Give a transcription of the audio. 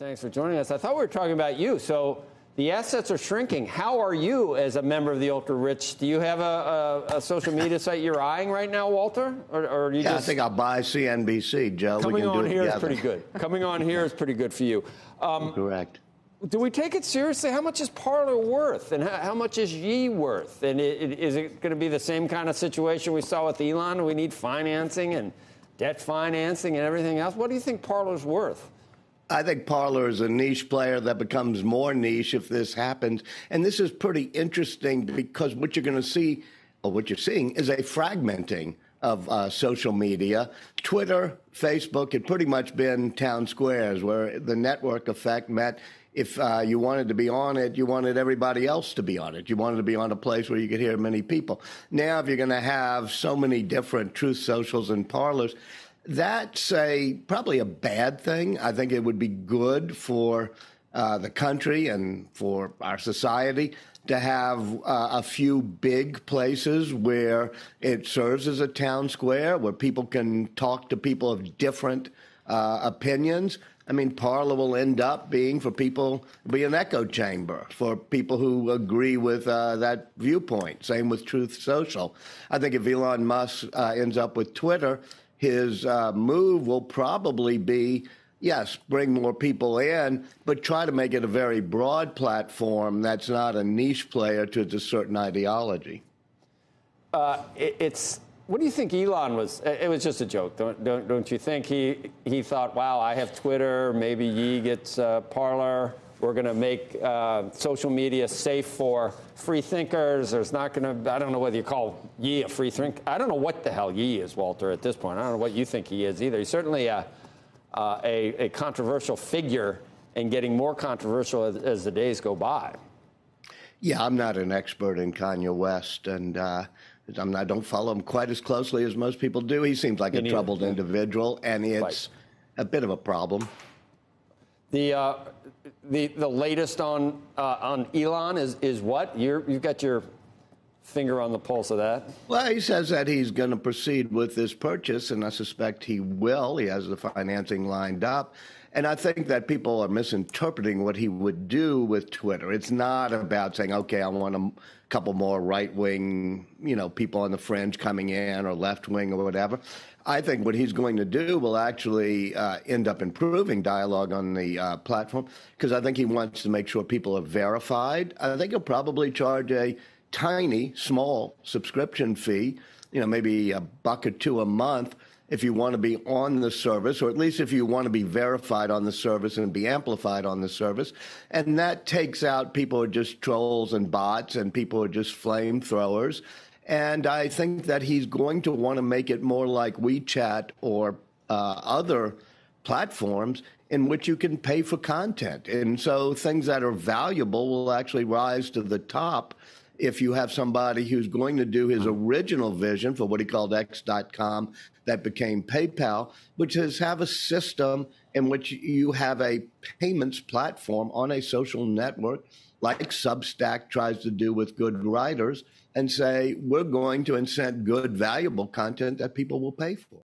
thanks for joining us. I thought we were talking about you. So the assets are shrinking. How are you as a member of the ultra rich? Do you have a, a, a social media site you're eyeing right now, Walter? Or, or you yeah, just... I think I'll buy CNBC, Joe. Coming on here is pretty good. Coming on here is pretty good for you. Um, Correct. Do we take it seriously? How much is Parler worth, and how, how much is Ye worth? And it, it, is it going to be the same kind of situation we saw with Elon? We need financing and debt financing and everything else. What do you think Parler's worth? I think Parler is a niche player that becomes more niche if this happens. And this is pretty interesting because what you're going to see, or what you're seeing, is a fragmenting of uh, social media. Twitter, Facebook had pretty much been town squares where the network effect met. If uh, you wanted to be on it, you wanted everybody else to be on it. You wanted to be on a place where you could hear many people. Now, if you're going to have so many different truth socials and Parlers, that's a probably a bad thing. I think it would be good for uh, the country and for our society to have uh, a few big places where it serves as a town square where people can talk to people of different uh, opinions. I mean, Parler will end up being for people be an echo chamber for people who agree with uh, that viewpoint. Same with Truth Social. I think if Elon Musk uh, ends up with Twitter, his uh, move will probably be yes, bring more people in, but try to make it a very broad platform that's not a niche player to a certain ideology. Uh, it, it's what do you think Elon was? It was just a joke, don't, don't, don't you think? He, he thought, wow, I have Twitter, maybe Ye gets uh, Parler. We're going to make uh, social media safe for free thinkers. There's not going to, I don't know whether you call Ye a free thinker. I don't know what the hell Ye is, Walter, at this point. I don't know what you think he is either. He's certainly a, uh, a, a, controversial figure and getting more controversial as, as, the days go by. Yeah, I'm not an expert in Kanye West, and uh, I'm not, I don't follow him quite as closely as most people do. He seems like Me a neither. troubled individual, and it's right. a bit of a problem. The uh, the the latest on uh, on Elon is is what? You you've got your finger on the pulse of that. Well, he says that he's going to proceed with this purchase, and I suspect he will. He has the financing lined up. And I think that people are misinterpreting what he would do with Twitter. It's not about saying, okay, I want a couple more right wing, you know, people on the fringe coming in or left wing or whatever. I think what he's going to do will actually uh, end up improving dialogue on the uh, platform because I think he wants to make sure people are verified. I think he'll probably charge a tiny, small subscription fee, you know, maybe a buck or two a month if you want to be on the service, or at least if you want to be verified on the service and be amplified on the service. And that takes out people who are just trolls and bots and people who are just flamethrowers. And I think that he's going to want to make it more like WeChat or uh, other platforms in which you can pay for content. And so things that are valuable will actually rise to the top if you have somebody who's going to do his original vision for what he called X.com that became PayPal, which is have a system in which you have a payments platform on a social network like Substack tries to do with good writers and say, we're going to incent good, valuable content that people will pay for.